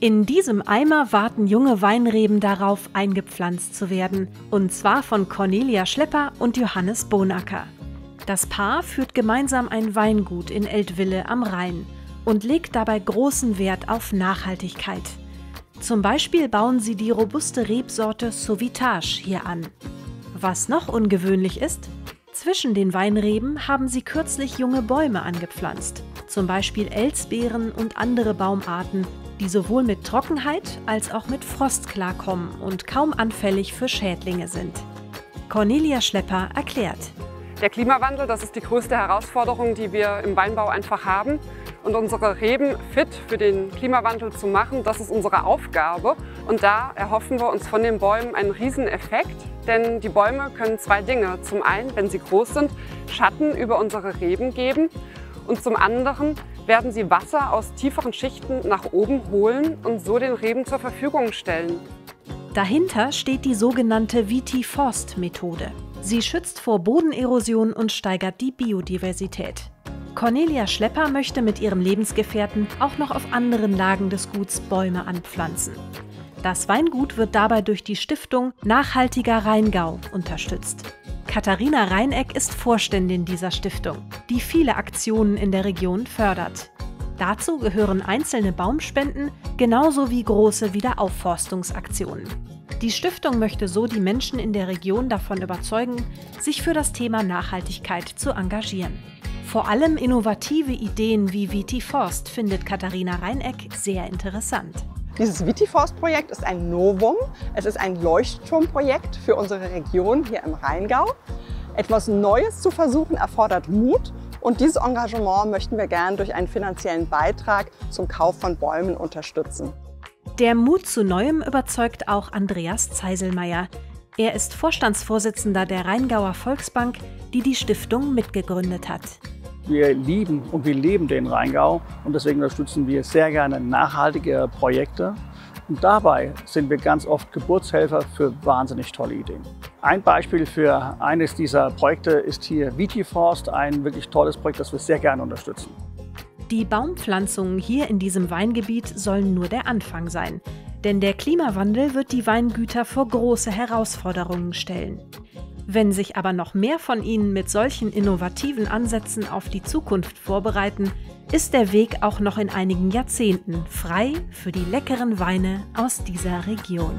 In diesem Eimer warten junge Weinreben darauf, eingepflanzt zu werden. Und zwar von Cornelia Schlepper und Johannes Bonacker. Das Paar führt gemeinsam ein Weingut in Eltville am Rhein und legt dabei großen Wert auf Nachhaltigkeit. Zum Beispiel bauen sie die robuste Rebsorte Sauvitage hier an. Was noch ungewöhnlich ist, zwischen den Weinreben haben sie kürzlich junge Bäume angepflanzt, zum Beispiel Elsbeeren und andere Baumarten, die sowohl mit Trockenheit als auch mit Frost klarkommen und kaum anfällig für Schädlinge sind. Cornelia Schlepper erklärt. Der Klimawandel, das ist die größte Herausforderung, die wir im Weinbau einfach haben. Und unsere Reben fit für den Klimawandel zu machen, das ist unsere Aufgabe. Und da erhoffen wir uns von den Bäumen einen Rieseneffekt. Denn die Bäume können zwei Dinge. Zum einen, wenn sie groß sind, Schatten über unsere Reben geben. Und zum anderen werden sie Wasser aus tieferen Schichten nach oben holen und so den Reben zur Verfügung stellen. Dahinter steht die sogenannte Viti-Forst-Methode. Sie schützt vor Bodenerosion und steigert die Biodiversität. Cornelia Schlepper möchte mit ihrem Lebensgefährten auch noch auf anderen Lagen des Guts Bäume anpflanzen. Das Weingut wird dabei durch die Stiftung Nachhaltiger Rheingau unterstützt. Katharina Reineck ist Vorständin dieser Stiftung, die viele Aktionen in der Region fördert. Dazu gehören einzelne Baumspenden genauso wie große Wiederaufforstungsaktionen. Die Stiftung möchte so die Menschen in der Region davon überzeugen, sich für das Thema Nachhaltigkeit zu engagieren. Vor allem innovative Ideen wie Vitiforst findet Katharina Reineck sehr interessant. Dieses Vitiforst-Projekt ist ein Novum. Es ist ein Leuchtturmprojekt für unsere Region hier im Rheingau. Etwas Neues zu versuchen erfordert Mut und dieses Engagement möchten wir gern durch einen finanziellen Beitrag zum Kauf von Bäumen unterstützen. Der Mut zu Neuem überzeugt auch Andreas Zeiselmeier. Er ist Vorstandsvorsitzender der Rheingauer Volksbank, die die Stiftung mitgegründet hat. Wir lieben und wir leben den Rheingau und deswegen unterstützen wir sehr gerne nachhaltige Projekte. Und dabei sind wir ganz oft Geburtshelfer für wahnsinnig tolle Ideen. Ein Beispiel für eines dieser Projekte ist hier Vitiforst, ein wirklich tolles Projekt, das wir sehr gerne unterstützen. Die Baumpflanzungen hier in diesem Weingebiet sollen nur der Anfang sein. Denn der Klimawandel wird die Weingüter vor große Herausforderungen stellen. Wenn sich aber noch mehr von ihnen mit solchen innovativen Ansätzen auf die Zukunft vorbereiten, ist der Weg auch noch in einigen Jahrzehnten frei für die leckeren Weine aus dieser Region.